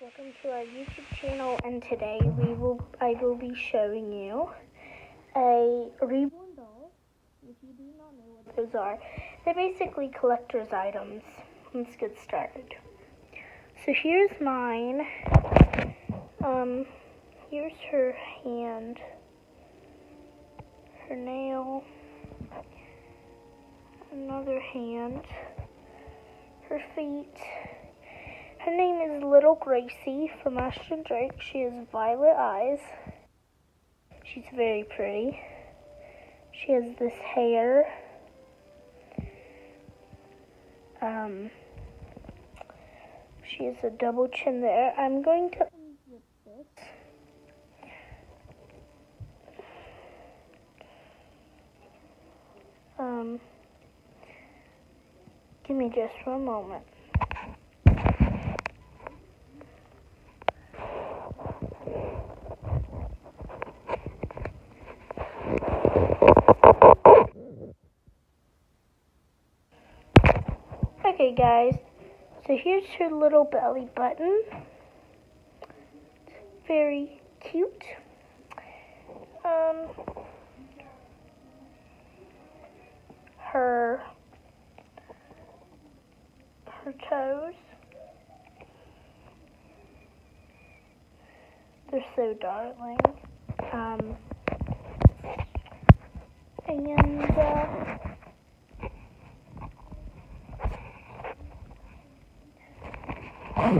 our YouTube channel and today we will I will be showing you a reborn doll. If you do not know what those are, they're basically collector's items. Let's get started. So here's mine. Um, here's her hand, her nail, another hand, her feet. Her name is Little Gracie from Ashton Drake. She has violet eyes. She's very pretty. She has this hair. Um, she has a double chin there. I'm going to. Um, give me just one moment. Okay, guys. So here's her little belly button. It's very cute. Um, her her toes. They're so darling. Um, and Guys,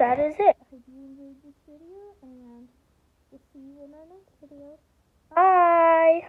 that is it. I hope you enjoyed this video, and we'll see you in our next video. Bye!